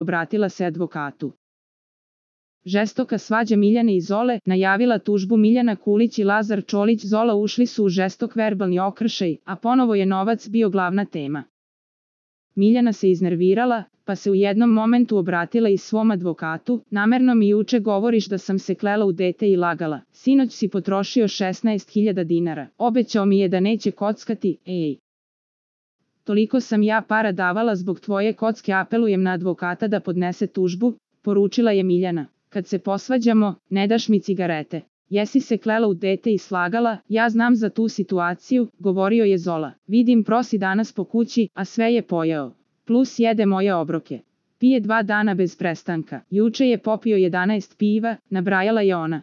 obratila se advokatu. Žestoka svađa Miljane i Zole najavila tužbu Miljana Kulić i Lazar Čolić Zola ušli su u žestok verbalni okršaj, a ponovo je novac bio glavna tema. Miljana se iznervirala, pa se u jednom momentu obratila i svom advokatu, namerno mi juče govoriš da sam se klela u dete i lagala, sinoć si potrošio 16.000 dinara, obećao mi je da neće kockati, ej. Toliko sam ja para davala zbog tvoje kocke apelujem na advokata da podnese tužbu, poručila je Miljana. Kad se posvađamo, ne daš mi cigarete. Jesi se klela u dete i slagala, ja znam za tu situaciju, govorio je Zola. Vidim prosi danas po kući, a sve je pojeo. Plus jede moje obroke. Pije dva dana bez prestanka. Juče je popio 11 piva, nabrajala je ona.